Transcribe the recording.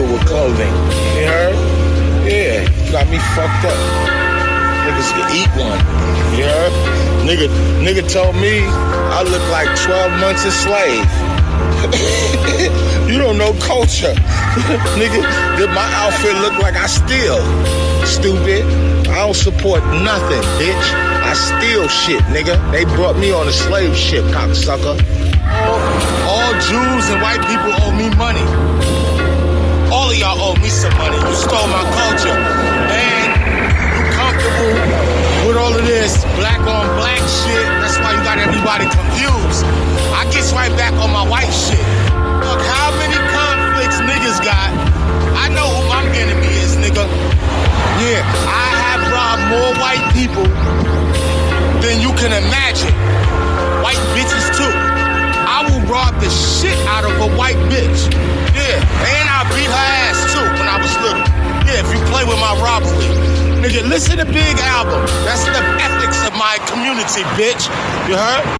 naked with clothing. You heard? Yeah, got me fucked up. Niggas can eat one. You heard? Nigga, nigga told me I look like 12 months a slave. you don't know culture. nigga, did my outfit look like I steal? Stupid. I don't support nothing, bitch. I steal shit, nigga. They brought me on a slave ship, cocksucker. All Jews and white people owe me money. Stole my culture. And you comfortable with all of this black on black shit. That's why you got everybody confused. I get right back on my white shit. Look, how many conflicts niggas got? I know who my enemy is, nigga. Yeah, I have robbed more white people than you can imagine. White bitches too. I will rob the shit out of a white bitch. Robbery. Nigga, listen to Big Album. That's the ethics of my community, bitch. You heard?